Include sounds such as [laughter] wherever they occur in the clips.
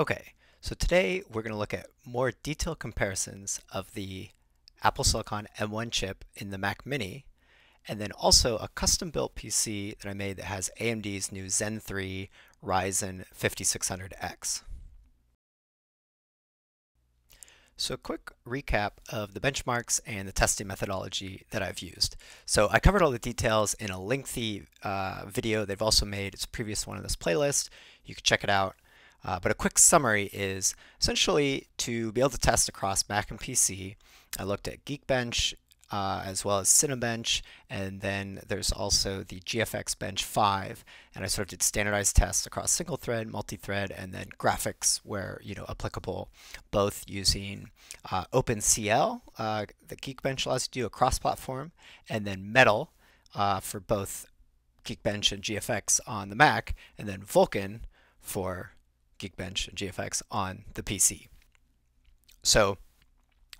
Okay, so today we're going to look at more detailed comparisons of the Apple Silicon M1 chip in the Mac Mini, and then also a custom-built PC that I made that has AMD's new Zen 3 Ryzen 5600X. So a quick recap of the benchmarks and the testing methodology that I've used. So I covered all the details in a lengthy uh, video they've also made. It's a previous one in this playlist. You can check it out. Uh, but a quick summary is essentially to be able to test across Mac and PC, I looked at Geekbench uh, as well as Cinebench, and then there's also the GFX Bench 5, and I sort of did standardized tests across single thread, multi-thread, and then graphics where you know applicable, both using uh, OpenCL, uh, the Geekbench allows you to do a cross-platform, and then Metal uh, for both Geekbench and GFX on the Mac, and then Vulkan for Geekbench and GFX on the PC. So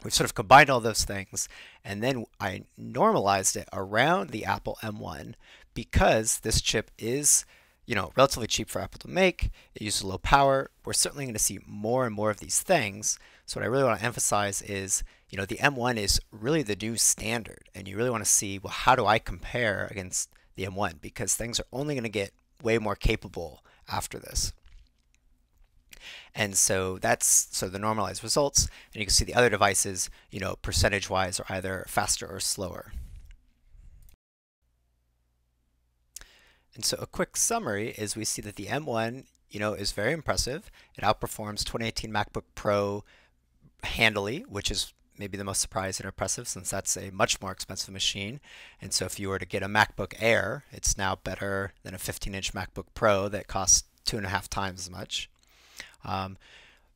we've sort of combined all those things and then I normalized it around the Apple M1 because this chip is you know relatively cheap for Apple to make. It uses low power. We're certainly going to see more and more of these things. So what I really want to emphasize is you know the M1 is really the new standard and you really want to see well how do I compare against the M1 because things are only going to get way more capable after this and so that's so the normalized results. And you can see the other devices, you know, percentage wise are either faster or slower. And so a quick summary is we see that the M1, you know, is very impressive. It outperforms 2018 MacBook Pro handily, which is maybe the most surprising and impressive since that's a much more expensive machine. And so if you were to get a MacBook Air, it's now better than a 15-inch MacBook Pro that costs two and a half times as much. Um,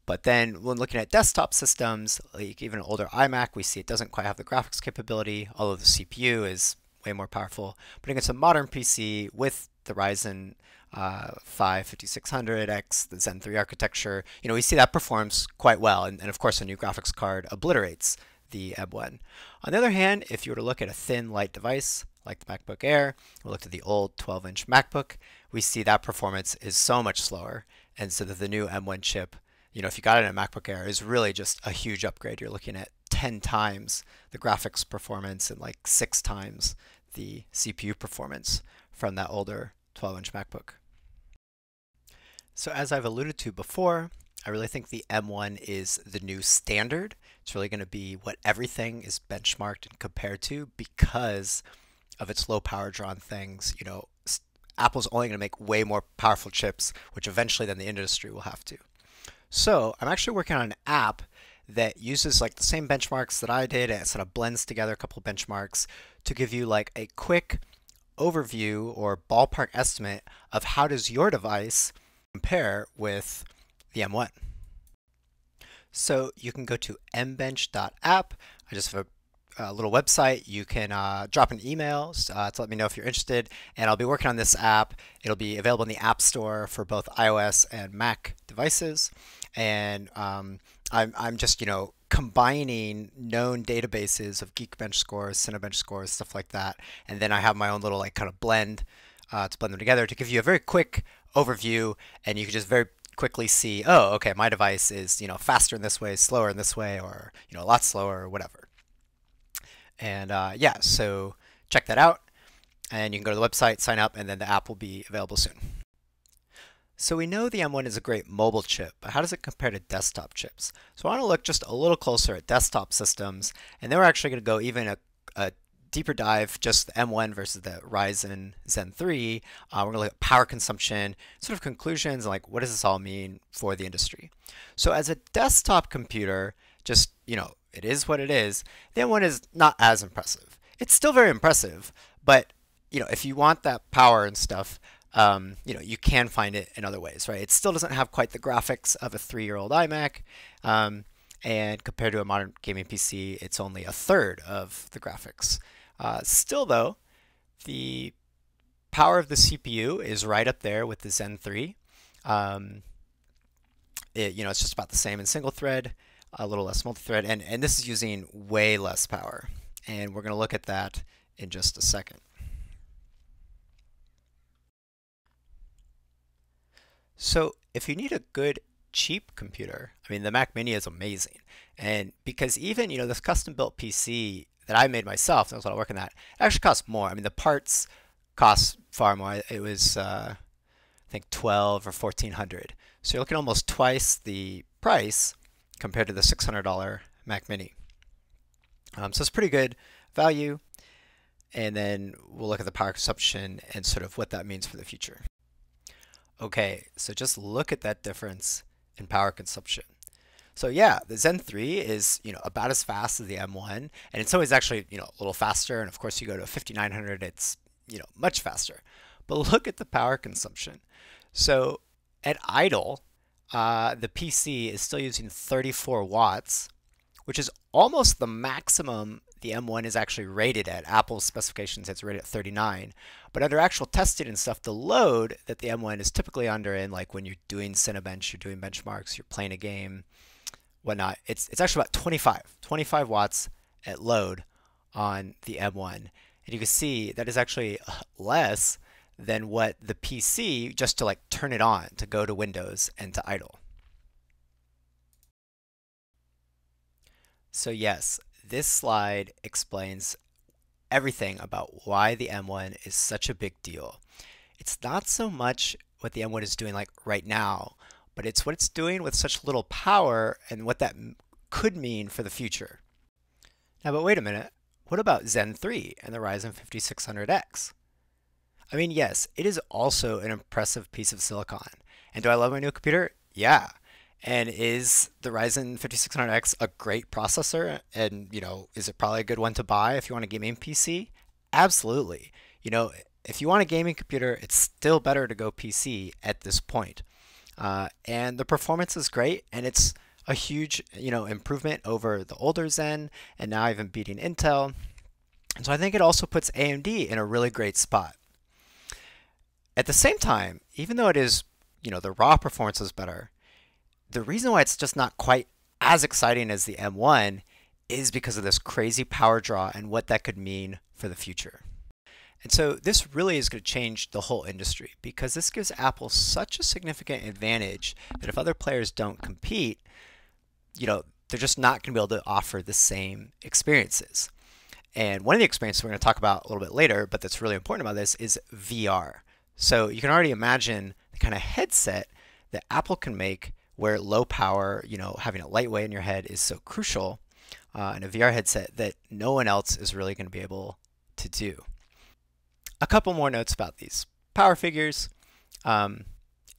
but then when looking at desktop systems, like even an older iMac, we see it doesn't quite have the graphics capability, although the CPU is way more powerful. But against a modern PC with the Ryzen uh, 5 5600X, the Zen 3 architecture, you know, we see that performs quite well. And, and of course, a new graphics card obliterates the M1. On the other hand, if you were to look at a thin, light device like the MacBook Air, we looked at the old 12-inch MacBook, we see that performance is so much slower. And so that the new M1 chip, you know, if you got it in a MacBook Air, is really just a huge upgrade. You're looking at 10 times the graphics performance and like six times the CPU performance from that older 12-inch MacBook. So as I've alluded to before, I really think the M1 is the new standard. It's really going to be what everything is benchmarked and compared to because of its low power drawn things, you know, Apple's only going to make way more powerful chips, which eventually then the industry will have to. So I'm actually working on an app that uses like the same benchmarks that I did. It sort of blends together a couple benchmarks to give you like a quick overview or ballpark estimate of how does your device compare with the M1. So you can go to mbench.app. I just have a uh, little website. You can uh, drop an email uh, to let me know if you're interested. And I'll be working on this app. It'll be available in the App Store for both iOS and Mac devices. And um, I'm, I'm just, you know, combining known databases of Geekbench scores, Cinebench scores, stuff like that. And then I have my own little like kind of blend uh, to blend them together to give you a very quick overview. And you can just very quickly see, oh, okay, my device is, you know, faster in this way, slower in this way, or, you know, a lot slower or whatever. And uh, yeah, so check that out. And you can go to the website, sign up, and then the app will be available soon. So we know the M1 is a great mobile chip, but how does it compare to desktop chips? So I want to look just a little closer at desktop systems, and then we're actually going to go even a, a deeper dive, just the M1 versus the Ryzen Zen 3. Uh, we're going to look at power consumption, sort of conclusions, like what does this all mean for the industry? So as a desktop computer, just, you know, it is what it is. The M1 is not as impressive. It's still very impressive, but you know, if you want that power and stuff, um, you know, you can find it in other ways, right? It still doesn't have quite the graphics of a three-year-old iMac, um, and compared to a modern gaming PC, it's only a third of the graphics. Uh, still, though, the power of the CPU is right up there with the Zen 3. Um, it, you know, it's just about the same in single thread a little less multi-thread, and, and this is using way less power. And we're going to look at that in just a second. So if you need a good cheap computer. I mean, the Mac Mini is amazing. And because even, you know, this custom built PC that I made myself, that's what I work on that, actually costs more. I mean, the parts cost far more. It was, uh, I think, 12 or 1400 So you're looking almost twice the price compared to the $600 Mac Mini. Um, so it's pretty good value. And then we'll look at the power consumption and sort of what that means for the future. Okay, so just look at that difference in power consumption. So yeah, the Zen 3 is, you know, about as fast as the M1, and in some ways actually, you know, a little faster, and of course you go to 5900, it's, you know, much faster. But look at the power consumption. So at idle, uh, the PC is still using 34 watts, which is almost the maximum the M1 is actually rated at. Apple's specifications it's rated at 39. But under actual testing and stuff, the load that the M1 is typically under in like when you're doing Cinebench, you're doing benchmarks, you're playing a game, whatnot, it's, it's actually about 25, 25 watts at load on the M1. And you can see that is actually [laughs] less than what the PC just to like turn it on to go to Windows and to idle. So yes, this slide explains everything about why the M1 is such a big deal. It's not so much what the M1 is doing like right now, but it's what it's doing with such little power and what that could mean for the future. Now, but wait a minute. What about Zen 3 and the Ryzen 5600X? I mean, yes, it is also an impressive piece of silicon. And do I love my new computer? Yeah. And is the Ryzen 5600X a great processor? And, you know, is it probably a good one to buy if you want a gaming PC? Absolutely. You know, if you want a gaming computer, it's still better to go PC at this point. Uh, and the performance is great, and it's a huge, you know, improvement over the older Zen, and now even beating Intel. And so I think it also puts AMD in a really great spot. At the same time, even though it is, you know, the raw performance is better, the reason why it's just not quite as exciting as the M1 is because of this crazy power draw and what that could mean for the future. And so this really is going to change the whole industry because this gives Apple such a significant advantage that if other players don't compete, you know, they're just not going to be able to offer the same experiences. And one of the experiences we're going to talk about a little bit later, but that's really important about this is VR. So you can already imagine the kind of headset that Apple can make where low power, you know, having it lightweight in your head is so crucial uh, in a VR headset that no one else is really going to be able to do. A couple more notes about these power figures. Um,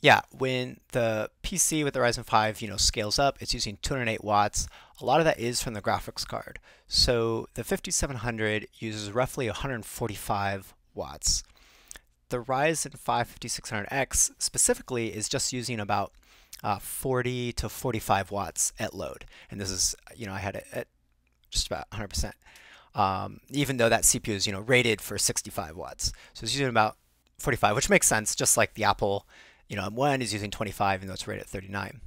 yeah, when the PC with the Ryzen 5, you know, scales up, it's using 208 watts. A lot of that is from the graphics card. So the 5700 uses roughly 145 watts. The Ryzen 5 5600X specifically is just using about uh, 40 to 45 watts at load. And this is, you know, I had it at just about 100%. Um, even though that CPU is, you know, rated for 65 watts. So it's using about 45, which makes sense, just like the Apple, you know, M1 is using 25, even though it's rated at 39.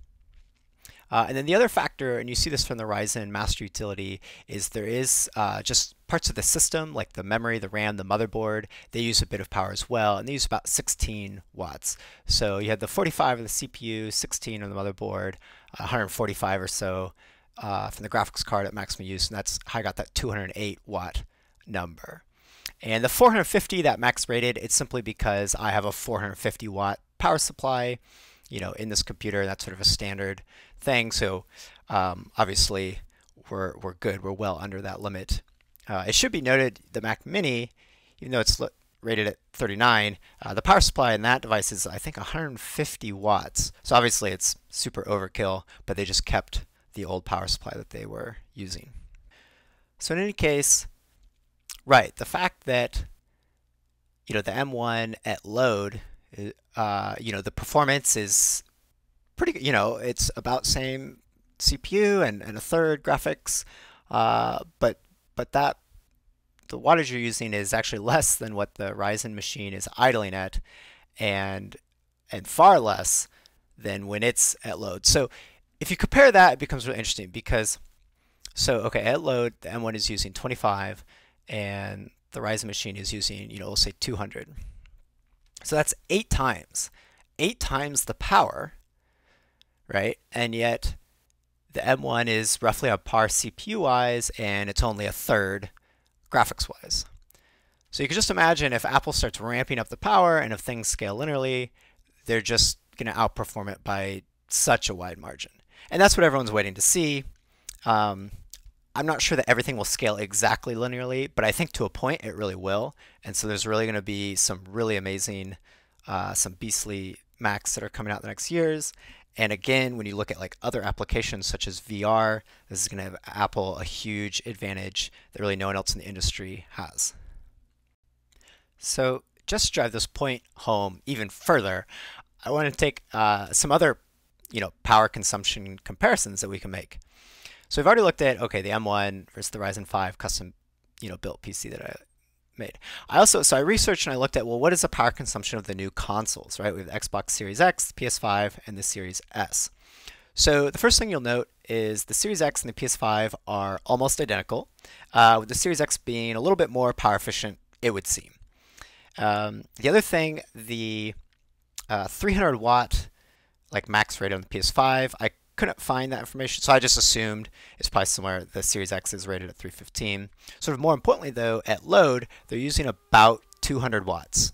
Uh, and then the other factor, and you see this from the Ryzen master utility, is there is uh, just parts of the system, like the memory, the RAM, the motherboard, they use a bit of power as well, and they use about 16 watts. So you have the 45 of the CPU, 16 on the motherboard, 145 or so uh, from the graphics card at maximum use, and that's how I got that 208 watt number. And the 450 that max rated, it's simply because I have a 450 watt power supply you know, in this computer. That's sort of a standard thing. So um, obviously we're, we're good. We're well under that limit. Uh, it should be noted the Mac Mini, even though it's rated at 39, uh, the power supply in that device is I think 150 watts. So obviously it's super overkill, but they just kept the old power supply that they were using. So in any case, right, the fact that you know the M1 at load uh, you know, the performance is pretty. You know, it's about same CPU and, and a third graphics, uh, but but that the wattage you're using is actually [laughs] less than what the Ryzen machine is idling at, and and far less than when it's at load. So if you compare that, it becomes really interesting because so okay, at load the M1 is using 25, and the Ryzen machine is using you know let's say 200. So that's eight times, eight times the power, right? And yet the M1 is roughly on par CPU-wise, and it's only a third graphics-wise. So you can just imagine if Apple starts ramping up the power and if things scale linearly, they're just going to outperform it by such a wide margin. And that's what everyone's waiting to see. Um, I'm not sure that everything will scale exactly linearly, but I think to a point it really will. And so there's really going to be some really amazing, uh, some beastly Macs that are coming out the next years. And again, when you look at like other applications such as VR, this is going to have Apple a huge advantage that really no one else in the industry has. So just to drive this point home even further, I want to take uh, some other you know, power consumption comparisons that we can make. So we've already looked at, okay, the M1 versus the Ryzen 5 custom, you know, built PC that I made. I also, so I researched and I looked at, well, what is the power consumption of the new consoles, right? We have the Xbox Series X, the PS5, and the Series S. So the first thing you'll note is the Series X and the PS5 are almost identical, uh, with the Series X being a little bit more power efficient, it would seem. Um, the other thing, the uh, 300 watt like max rate on the PS5, I couldn't find that information, so I just assumed it's probably somewhere the Series X is rated at 315. Sort of more importantly though, at load, they're using about 200 watts.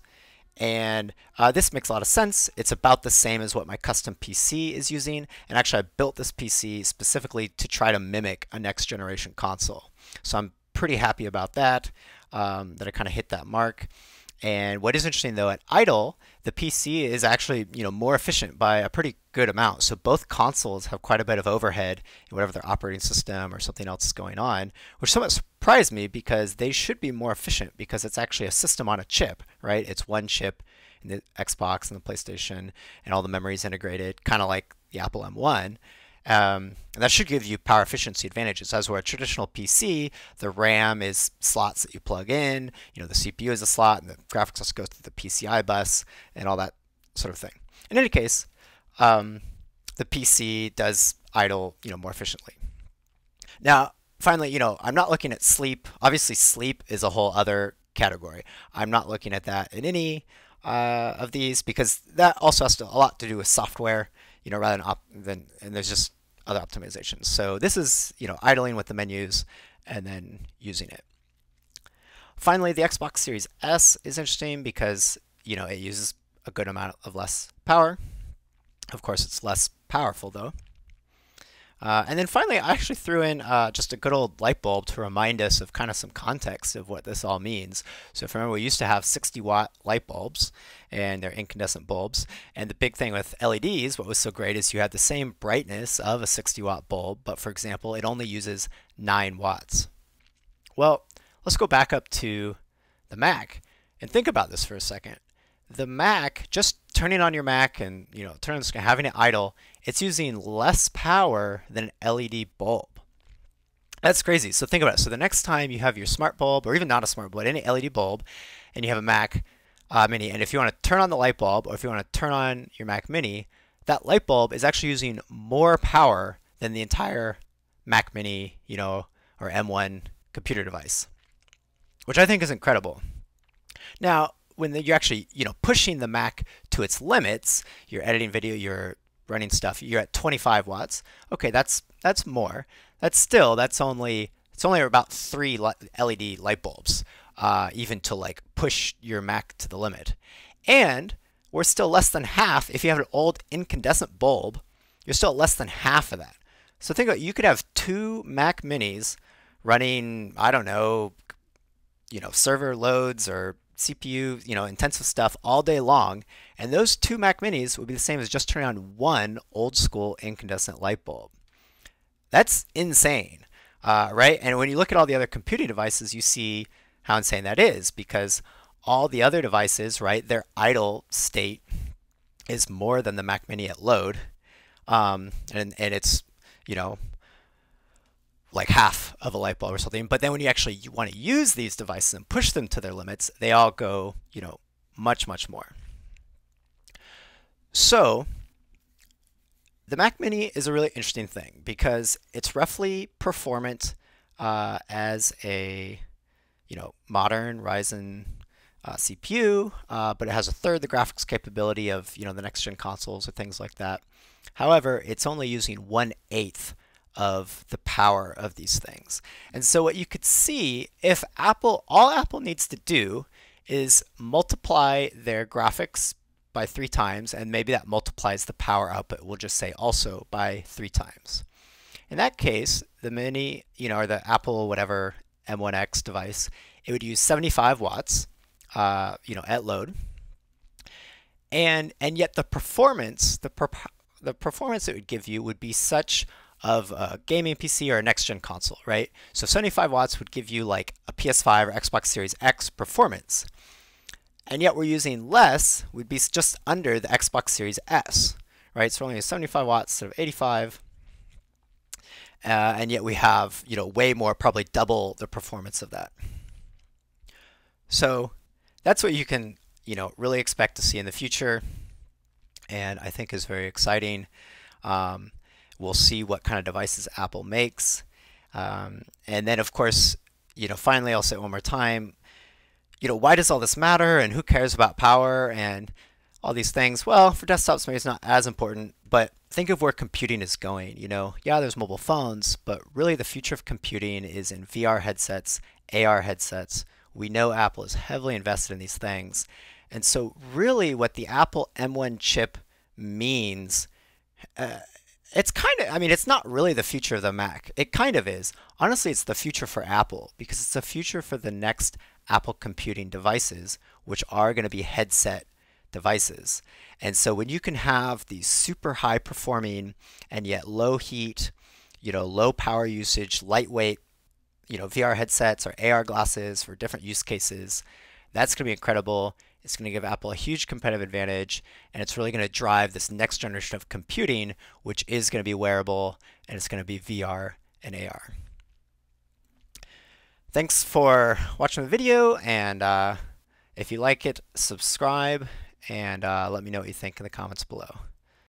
And uh, this makes a lot of sense. It's about the same as what my custom PC is using. And actually, I built this PC specifically to try to mimic a next generation console. So I'm pretty happy about that, um, that I kind of hit that mark. And what is interesting though, at idle, the PC is actually you know more efficient by a pretty good amount. So both consoles have quite a bit of overhead in whatever their operating system or something else is going on, which somewhat surprised me because they should be more efficient because it's actually a system on a chip, right? It's one chip in the Xbox and the PlayStation, and all the memory is integrated, kind of like the Apple M1. Um, and that should give you power efficiency advantages. As where a traditional PC, the RAM is slots that you plug in, you know, the CPU is a slot, and the graphics also goes through the PCI bus, and all that sort of thing. In any case, um, the PC does idle, you know, more efficiently. Now, finally, you know, I'm not looking at sleep. Obviously, sleep is a whole other category. I'm not looking at that in any uh, of these because that also has to, a lot to do with software, you know, rather than, op- than and there's just other optimizations. So this is, you know, idling with the menus and then using it. Finally, the Xbox Series S is interesting because, you know, it uses a good amount of less power. Of course, it's less powerful though. Uh, and then finally, I actually threw in uh, just a good old light bulb to remind us of kind of some context of what this all means. So if you remember, we used to have 60 watt light bulbs, and they're incandescent bulbs. And the big thing with LEDs, what was so great is you had the same brightness of a 60 watt bulb, but for example, it only uses 9 watts. Well, let's go back up to the Mac and think about this for a second. The Mac, just turning on your Mac and you know turning having it idle, it's using less power than an LED bulb. That's crazy. So think about it. So the next time you have your smart bulb, or even not a smart bulb, any LED bulb, and you have a Mac uh, Mini, and if you want to turn on the light bulb, or if you want to turn on your Mac Mini, that light bulb is actually using more power than the entire Mac Mini, you know, or M1 computer device, which I think is incredible. Now, when you're actually, you know, pushing the Mac to its limits, you're editing video, you're running stuff, you're at 25 watts. Okay, that's that's more. That's still that's only it's only about three LED light bulbs, uh, even to like push your Mac to the limit. And we're still less than half. If you have an old incandescent bulb, you're still less than half of that. So think about you could have two Mac Minis running, I don't know, you know, server loads or CPU, you know, intensive stuff all day long, and those two Mac Minis would be the same as just turning on one old school incandescent light bulb. That's insane, uh, right? And when you look at all the other computing devices, you see how insane that is because all the other devices, right, their idle state is more than the Mac Mini at load, um, and and it's you know like half of a light bulb or something. But then when you actually want to use these devices and push them to their limits, they all go, you know, much, much more. So the Mac Mini is a really interesting thing because it's roughly performant uh, as a, you know, modern Ryzen uh, CPU, uh, but it has a third the graphics capability of, you know, the next gen consoles or things like that. However, it's only using one eighth of the power of these things. And so what you could see, if Apple, all Apple needs to do is multiply their graphics by three times, and maybe that multiplies the power output, we'll just say also by three times. In that case, the mini, you know, or the Apple whatever M1X device, it would use 75 watts, uh, you know, at load. And, and yet the performance, the, per the performance it would give you would be such of a gaming PC or a next gen console, right? So 75 watts would give you like a PS5 or Xbox Series X performance. And yet we're using less, we'd be just under the Xbox Series S, right? So only 75 watts instead of 85. Uh, and yet we have, you know, way more, probably double the performance of that. So that's what you can, you know, really expect to see in the future. And I think is very exciting. Um, We'll see what kind of devices Apple makes. Um, and then, of course, you know, finally, I'll say one more time. You know, why does all this matter and who cares about power and all these things? Well, for desktops, maybe it's not as important, but think of where computing is going. You know, yeah, there's mobile phones, but really the future of computing is in VR headsets, AR headsets. We know Apple is heavily invested in these things. And so, really, what the Apple M1 chip means. Uh, it's kind of, I mean, it's not really the future of the Mac. It kind of is. Honestly, it's the future for Apple because it's the future for the next Apple computing devices, which are going to be headset devices. And so when you can have these super high performing and yet low heat, you know, low power usage, lightweight, you know, VR headsets or AR glasses for different use cases, that's going to be incredible. It's going to give Apple a huge competitive advantage, and it's really going to drive this next generation of computing, which is going to be wearable, and it's going to be VR and AR. Thanks for watching the video, and uh, if you like it, subscribe, and uh, let me know what you think in the comments below.